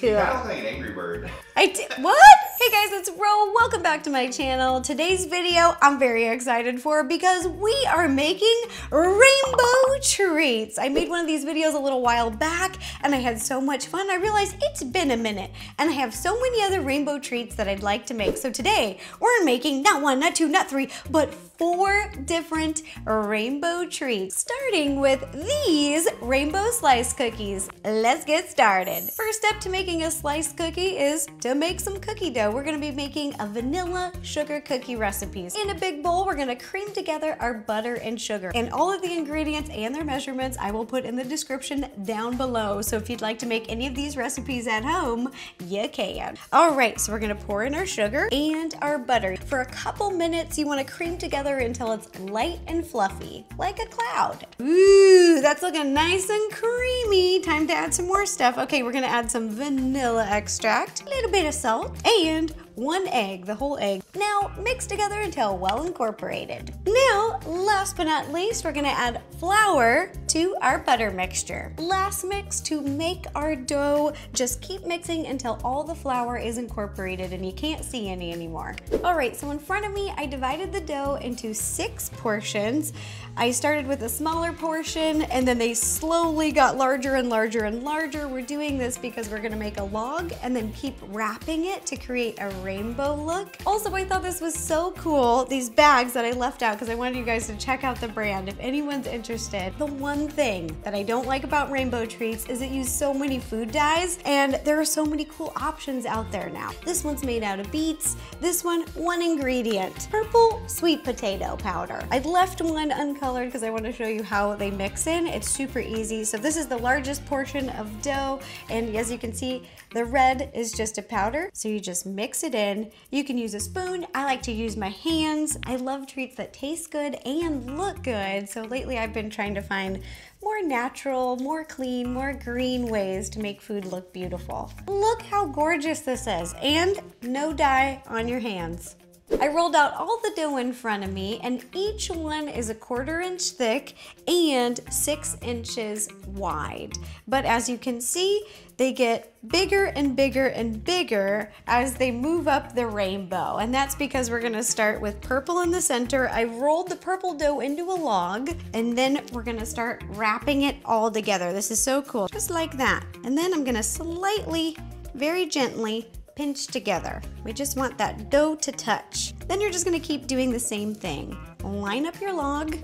Cool. You kind of like an angry bird. I did, what? Hey guys, it's Ro. Welcome back to my channel. Today's video I'm very excited for because we are making rainbow treats. I made one of these videos a little while back and I had so much fun. I realized it's been a minute and I have so many other rainbow treats that I'd like to make. So today we're making not one, not two, not three, but four different rainbow treats, starting with these rainbow slice cookies. Let's get started. First step to making a slice cookie is to make some cookie dough. We're gonna be making a vanilla sugar cookie recipes. In a big bowl, we're gonna cream together our butter and sugar. And all of the ingredients and their measurements I will put in the description down below. So if you'd like to make any of these recipes at home, you can. All right, so we're gonna pour in our sugar and our butter. For a couple minutes, you wanna cream together until it's light and fluffy, like a cloud. Ooh, that's looking nice and creamy. Time to add some more stuff. Okay, we're gonna add some vanilla extract, a little bit of salt, and one egg, the whole egg. Now mix together until well incorporated. Now, last but not least, we're gonna add flour to our butter mixture. Last mix to make our dough. Just keep mixing until all the flour is incorporated and you can't see any anymore. All right, so in front of me, I divided the dough into six portions. I started with a smaller portion and then they slowly got larger and larger and larger. We're doing this because we're gonna make a log and then keep wrapping it to create a rainbow look. Also, I thought this was so cool, these bags that I left out because I wanted you guys to check out the brand if anyone's interested. The one thing that I don't like about rainbow treats is it uses so many food dyes and there are so many cool options out there now. This one's made out of beets. This one, one ingredient, purple sweet potato powder. I left one uncolored because I want to show you how they mix in. It's super easy. So this is the largest portion of dough and as you can see, the red is just a powder. So you just mix it in. You can use a spoon. I like to use my hands. I love treats that taste good and look good. So lately I've been trying to find more natural, more clean, more green ways to make food look beautiful. Look how gorgeous this is and no dye on your hands. I rolled out all the dough in front of me and each one is a quarter inch thick and six inches wide. But as you can see, they get bigger and bigger and bigger as they move up the rainbow. And that's because we're gonna start with purple in the center. I rolled the purple dough into a log and then we're gonna start wrapping it all together. This is so cool, just like that. And then I'm gonna slightly, very gently pinch together. We just want that dough to touch. Then you're just gonna keep doing the same thing. Line up your log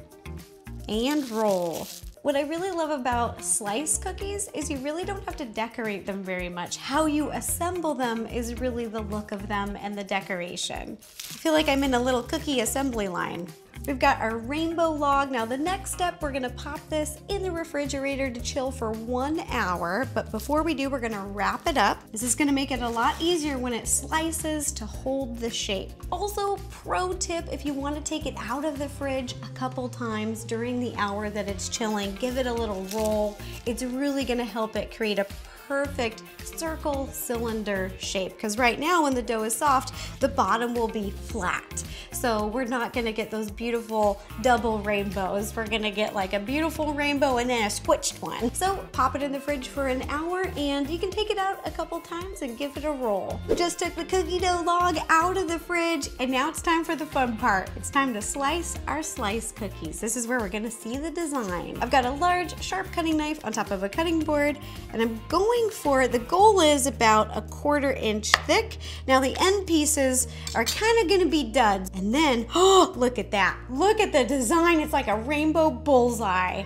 and roll. What I really love about slice cookies is you really don't have to decorate them very much. How you assemble them is really the look of them and the decoration. I feel like I'm in a little cookie assembly line. We've got our rainbow log. Now the next step, we're gonna pop this in the refrigerator to chill for one hour. But before we do, we're gonna wrap it up. This is gonna make it a lot easier when it slices to hold the shape. Also, pro tip, if you wanna take it out of the fridge a couple times during the hour that it's chilling, give it a little roll. It's really gonna help it create a perfect circle cylinder shape. Because right now when the dough is soft the bottom will be flat. So we're not gonna get those beautiful double rainbows. We're gonna get like a beautiful rainbow and then a squished one. So pop it in the fridge for an hour and you can take it out a couple times and give it a roll. Just took the cookie dough log out of the fridge and now it's time for the fun part. It's time to slice our slice cookies. This is where we're gonna see the design. I've got a large sharp cutting knife on top of a cutting board and I'm going going for, the goal is about a quarter inch thick. Now the end pieces are kind of gonna be duds. And then, oh, look at that. Look at the design. It's like a rainbow bullseye.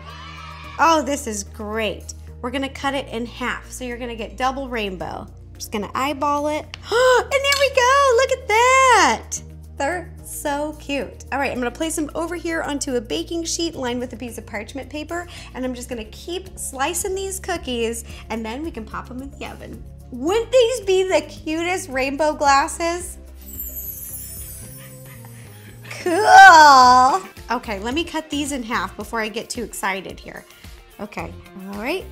Oh, this is great. We're gonna cut it in half. So you're gonna get double rainbow. Just gonna eyeball it. And there we go, look at that. They're so cute. All right, I'm gonna place them over here onto a baking sheet lined with a piece of parchment paper, and I'm just gonna keep slicing these cookies, and then we can pop them in the oven. Wouldn't these be the cutest rainbow glasses? Cool. Okay, let me cut these in half before I get too excited here. Okay, all right.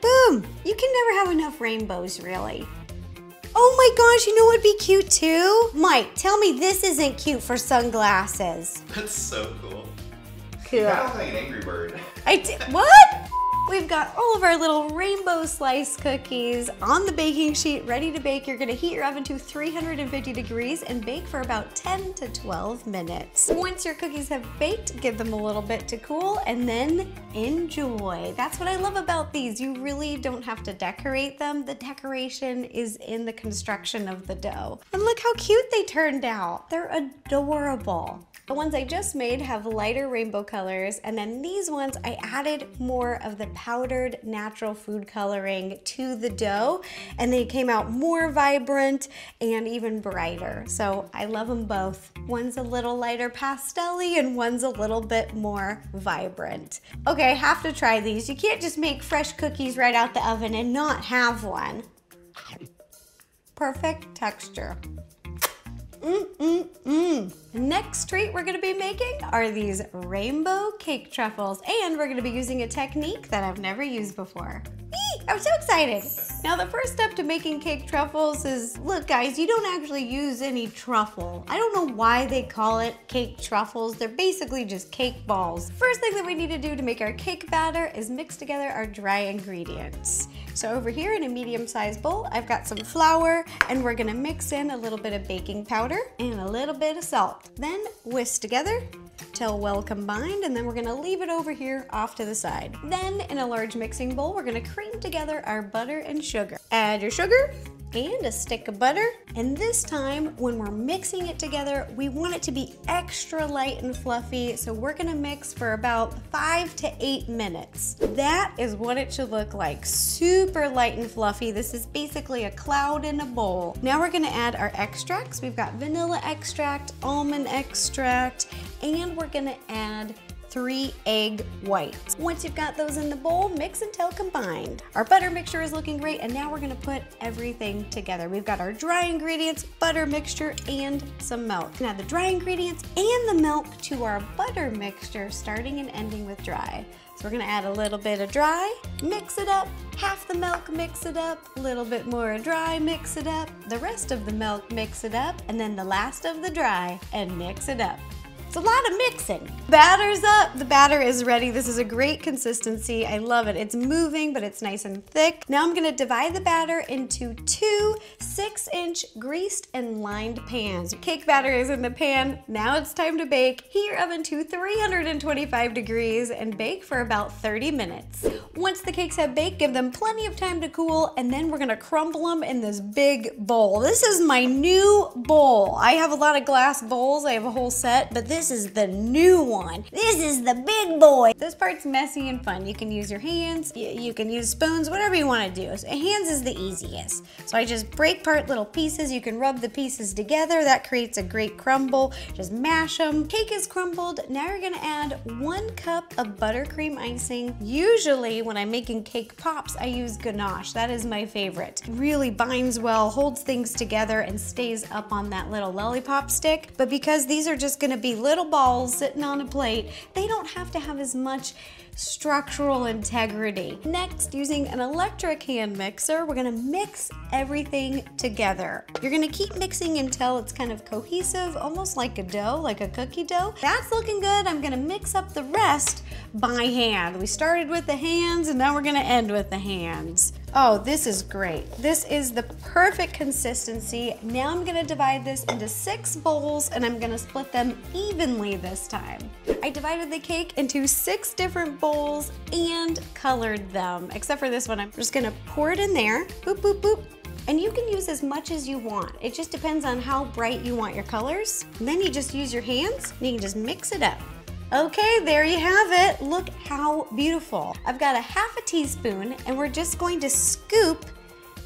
Boom! You can never have enough rainbows, really. Oh my gosh, you know what would be cute too? Mike, tell me this isn't cute for sunglasses. That's so cool. Cool. You kind of like an angry bird. I did, what? We've got all of our little rainbow slice cookies on the baking sheet, ready to bake. You're gonna heat your oven to 350 degrees and bake for about 10 to 12 minutes. Once your cookies have baked, give them a little bit to cool and then enjoy. That's what I love about these. You really don't have to decorate them. The decoration is in the construction of the dough. And look how cute they turned out. They're adorable. The ones I just made have lighter rainbow colors, and then these ones I added more of the powdered natural food coloring to the dough, and they came out more vibrant and even brighter. So I love them both. One's a little lighter pastel and one's a little bit more vibrant. Okay, I have to try these. You can't just make fresh cookies right out the oven and not have one. Perfect texture. Mm, mm, mm. Next treat we're gonna be making are these rainbow cake truffles, and we're gonna be using a technique that I've never used before. I'm so excited. Now the first step to making cake truffles is, look guys, you don't actually use any truffle. I don't know why they call it cake truffles. They're basically just cake balls. First thing that we need to do to make our cake batter is mix together our dry ingredients. So over here in a medium-sized bowl, I've got some flour and we're gonna mix in a little bit of baking powder and a little bit of salt. Then whisk together till well combined and then we're gonna leave it over here off to the side. Then in a large mixing bowl, we're gonna cream together our butter and sugar. Add your sugar, and a stick of butter. And this time, when we're mixing it together, we want it to be extra light and fluffy, so we're gonna mix for about five to eight minutes. That is what it should look like, super light and fluffy. This is basically a cloud in a bowl. Now we're gonna add our extracts. We've got vanilla extract, almond extract, and we're gonna add three egg whites. Once you've got those in the bowl, mix until combined. Our butter mixture is looking great and now we're gonna put everything together. We've got our dry ingredients, butter mixture, and some milk. Now the dry ingredients and the milk to our butter mixture, starting and ending with dry. So we're gonna add a little bit of dry, mix it up, half the milk, mix it up, a little bit more dry, mix it up, the rest of the milk, mix it up, and then the last of the dry, and mix it up. It's a lot of mixing. Batter's up. The batter is ready. This is a great consistency. I love it. It's moving, but it's nice and thick. Now I'm gonna divide the batter into two six inch greased and lined pans. Cake batter is in the pan. Now it's time to bake. Heat your oven to 325 degrees and bake for about 30 minutes. Once the cakes have baked, give them plenty of time to cool, and then we're gonna crumble them in this big bowl. This is my new bowl. I have a lot of glass bowls. I have a whole set, but this this is the new one. This is the big boy. This part's messy and fun. You can use your hands, you can use spoons, whatever you wanna do. So hands is the easiest. So I just break part little pieces. You can rub the pieces together. That creates a great crumble. Just mash them. Cake is crumbled. Now you're gonna add one cup of buttercream icing. Usually when I'm making cake pops, I use ganache. That is my favorite. Really binds well, holds things together, and stays up on that little lollipop stick. But because these are just gonna be little little balls sitting on a plate, they don't have to have as much structural integrity. Next, using an electric hand mixer, we're gonna mix everything together. You're gonna keep mixing until it's kind of cohesive, almost like a dough, like a cookie dough. That's looking good. I'm gonna mix up the rest by hand. We started with the hands and now we're gonna end with the hands. Oh, this is great. This is the perfect consistency. Now I'm gonna divide this into six bowls and I'm gonna split them evenly this time. I divided the cake into six different bowls and colored them, except for this one. I'm just gonna pour it in there, boop, boop, boop, and you can use as much as you want. It just depends on how bright you want your colors. And then you just use your hands and you can just mix it up. Okay, there you have it. Look how beautiful. I've got a half a teaspoon and we're just going to scoop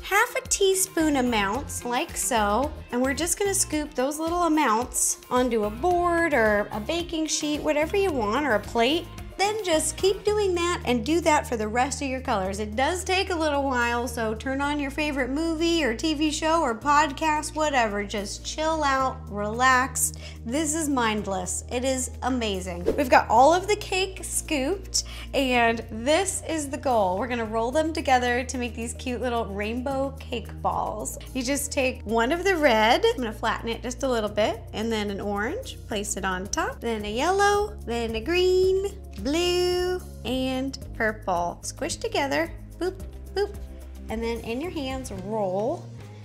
half a teaspoon amounts like so and we're just gonna scoop those little amounts onto a board or a baking sheet whatever you want or a plate then just keep doing that and do that for the rest of your colors. It does take a little while, so turn on your favorite movie or TV show or podcast, whatever. Just chill out, relax. This is mindless. It is amazing. We've got all of the cake scooped, and this is the goal. We're gonna roll them together to make these cute little rainbow cake balls. You just take one of the red, I'm gonna flatten it just a little bit, and then an orange, place it on top, then a yellow, then a green, blue and purple. Squish together, boop, boop. And then in your hands, roll.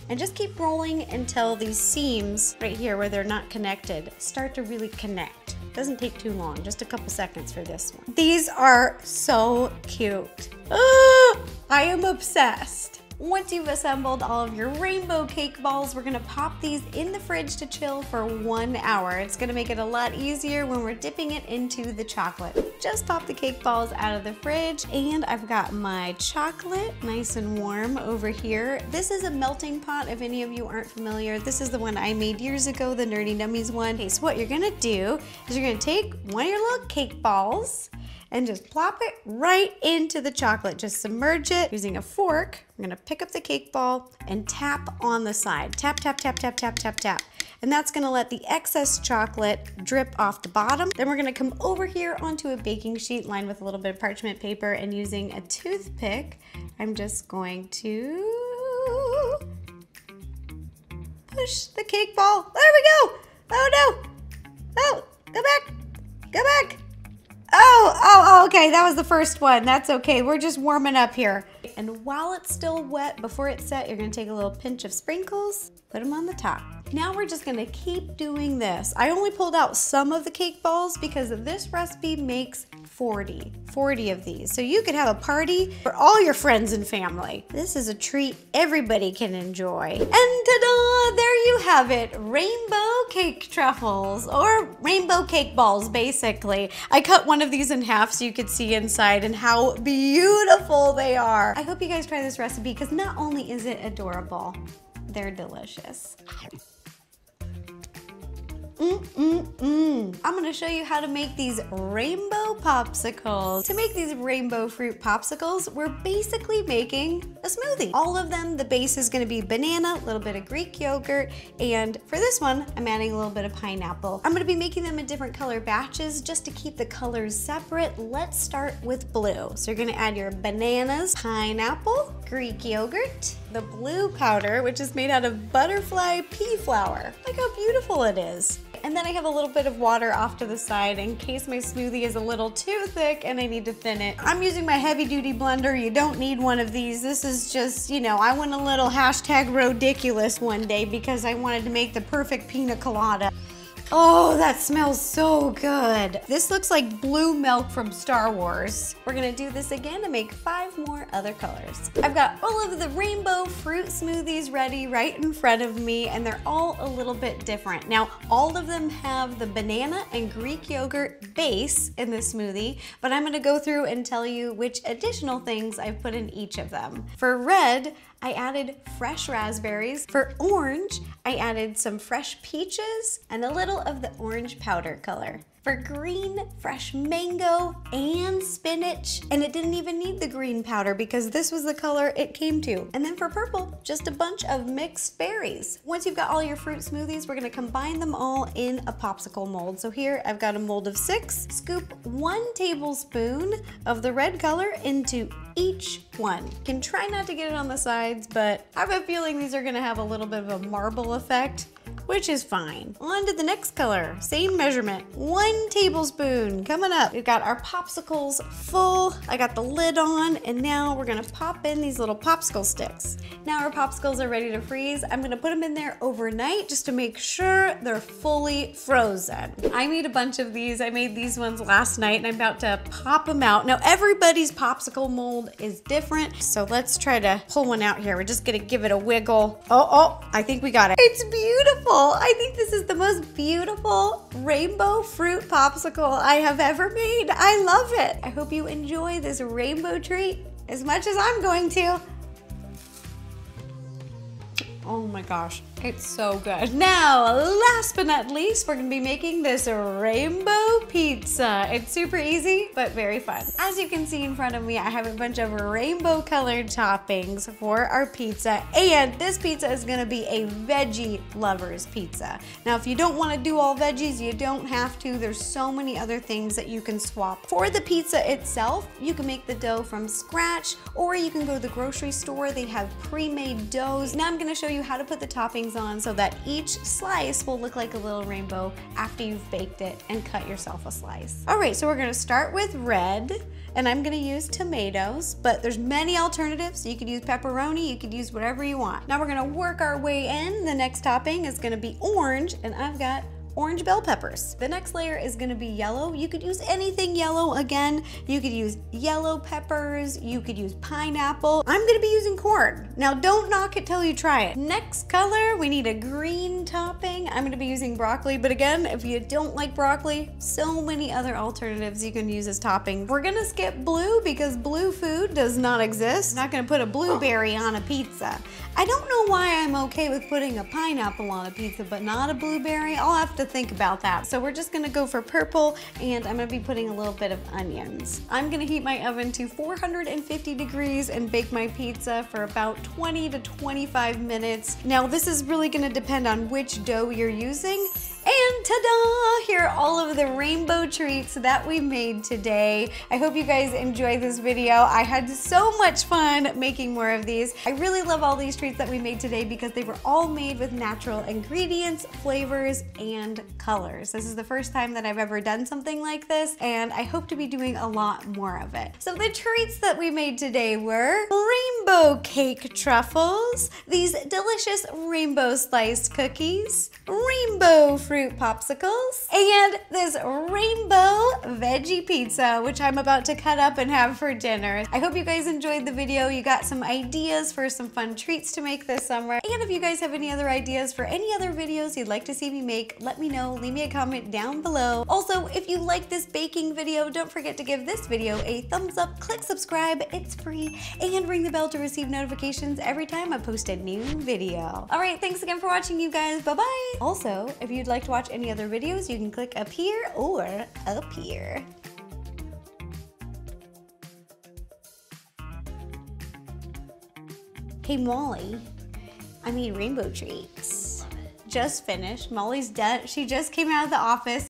And just keep rolling until these seams right here where they're not connected start to really connect. Doesn't take too long, just a couple seconds for this one. These are so cute. I am obsessed. Once you've assembled all of your rainbow cake balls, we're gonna pop these in the fridge to chill for one hour. It's gonna make it a lot easier when we're dipping it into the chocolate. Just pop the cake balls out of the fridge and I've got my chocolate nice and warm over here. This is a melting pot if any of you aren't familiar. This is the one I made years ago, the Nerdy Nummies one. Okay, so what you're gonna do is you're gonna take one of your little cake balls and just plop it right into the chocolate. Just submerge it using a fork. I'm gonna pick up the cake ball and tap on the side. Tap, tap, tap, tap, tap, tap, tap. And that's gonna let the excess chocolate drip off the bottom. Then we're gonna come over here onto a baking sheet lined with a little bit of parchment paper and using a toothpick, I'm just going to push the cake ball. There we go. Oh no. Oh, go back. Go back. Oh, oh, oh, okay, that was the first one. That's okay, we're just warming up here. And while it's still wet, before it's set, you're gonna take a little pinch of sprinkles, put them on the top. Now we're just gonna keep doing this. I only pulled out some of the cake balls because this recipe makes 40, 40 of these. So you could have a party for all your friends and family. This is a treat everybody can enjoy. And ta-da, there you have it, rainbow cake truffles or rainbow cake balls, basically. I cut one of these in half so you could see inside and how beautiful they are. I hope you guys try this recipe because not only is it adorable, they're delicious. Mm, mm, mm. I'm gonna show you how to make these rainbow popsicles. To make these rainbow fruit popsicles, we're basically making a smoothie. All of them, the base is gonna be banana, a little bit of Greek yogurt, and for this one, I'm adding a little bit of pineapple. I'm gonna be making them in different color batches just to keep the colors separate. Let's start with blue. So you're gonna add your bananas, pineapple, Greek yogurt, the blue powder, which is made out of butterfly pea flower. Look how beautiful it is. And then I have a little bit of water off to the side in case my smoothie is a little too thick and I need to thin it. I'm using my heavy duty blender. You don't need one of these. This is just, you know, I went a little hashtag ridiculous one day because I wanted to make the perfect pina colada. Oh, that smells so good. This looks like blue milk from Star Wars. We're gonna do this again to make five more other colors. I've got all of the rainbow fruit smoothies ready right in front of me and they're all a little bit different. Now, all of them have the banana and Greek yogurt base in the smoothie, but I'm gonna go through and tell you which additional things I've put in each of them. For red, I added fresh raspberries. For orange, I added some fresh peaches and a little of the orange powder color for green, fresh mango, and spinach. And it didn't even need the green powder because this was the color it came to. And then for purple, just a bunch of mixed berries. Once you've got all your fruit smoothies, we're gonna combine them all in a popsicle mold. So here I've got a mold of six. Scoop one tablespoon of the red color into each one. Can try not to get it on the sides, but I have a feeling these are gonna have a little bit of a marble effect which is fine. On to the next color, same measurement, one tablespoon coming up. We've got our popsicles full. I got the lid on and now we're gonna pop in these little popsicle sticks. Now our popsicles are ready to freeze. I'm gonna put them in there overnight just to make sure they're fully frozen. I made a bunch of these. I made these ones last night and I'm about to pop them out. Now everybody's popsicle mold is different, so let's try to pull one out here. We're just gonna give it a wiggle. Oh, oh, I think we got it. It's beautiful. I think this is the most beautiful rainbow fruit popsicle I have ever made. I love it. I hope you enjoy this rainbow treat as much as I'm going to. Oh my gosh. It's so good. Now, last but not least, we're gonna be making this rainbow pizza. It's super easy, but very fun. As you can see in front of me, I have a bunch of rainbow colored toppings for our pizza. And this pizza is gonna be a veggie lover's pizza. Now, if you don't wanna do all veggies, you don't have to. There's so many other things that you can swap. For the pizza itself, you can make the dough from scratch, or you can go to the grocery store. They have pre-made doughs. Now I'm gonna show you how to put the toppings on so that each slice will look like a little rainbow after you've baked it and cut yourself a slice. All right, so we're gonna start with red and I'm gonna use tomatoes, but there's many alternatives. You could use pepperoni, you could use whatever you want. Now we're gonna work our way in. The next topping is gonna be orange, and I've got orange bell peppers. The next layer is gonna be yellow. You could use anything yellow again. You could use yellow peppers, you could use pineapple. I'm gonna be using corn. Now don't knock it till you try it. Next color, we need a green topping. I'm gonna be using broccoli, but again, if you don't like broccoli, so many other alternatives you can use as topping. We're gonna skip blue because blue food does not exist. I'm not gonna put a blueberry on a pizza. I don't know why I'm okay with putting a pineapple on a pizza, but not a blueberry. I'll have to think about that. So we're just gonna go for purple and I'm gonna be putting a little bit of onions. I'm gonna heat my oven to 450 degrees and bake my pizza for about 20 to 25 minutes. Now this is really gonna depend on which dough you're using and ta-da! Here are all of the rainbow treats that we made today. I hope you guys enjoyed this video. I had so much fun making more of these. I really love all these treats that we made today because they were all made with natural ingredients, flavors, and colors. This is the first time that I've ever done something like this, and I hope to be doing a lot more of it. So the treats that we made today were rainbow cake truffles, these delicious rainbow sliced cookies, rainbow fruit popsicles, and this rainbow veggie pizza, which I'm about to cut up and have for dinner. I hope you guys enjoyed the video. You got some ideas for some fun treats to make this summer. And if you guys have any other ideas for any other videos you'd like to see me make, let me know. Leave me a comment down below. Also, if you like this baking video, don't forget to give this video a thumbs up, click subscribe, it's free, and ring the bell to receive notifications every time I post a new video. All right, thanks again for watching, you guys. Bye-bye. Also, if you'd like like to watch any other videos, you can click up here or up here. Hey Molly, I made rainbow treats. Just finished. Molly's done. She just came out of the office.